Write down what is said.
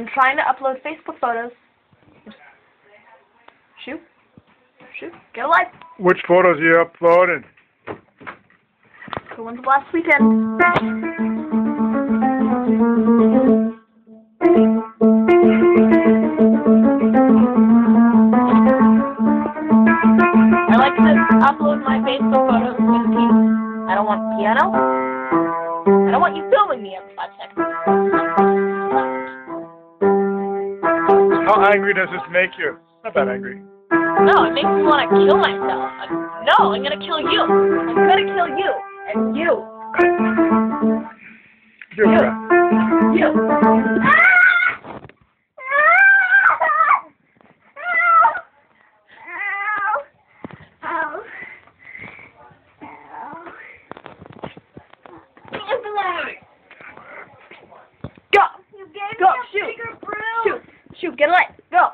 I'm trying to upload Facebook photos. Shoot. Shoot. Get a light. Which photos are you uploading? The ones of last weekend. I like to upload my Facebook photos with peace. I don't want piano. I don't want you filming me every five seconds. How angry does this make you? Not that angry. No, it makes me want to kill myself. I- No, I'm gonna kill you. I'm gonna kill you. And you. You're You. crap. You. Go. Go. Shoot. Shoot shoot, get a light, go!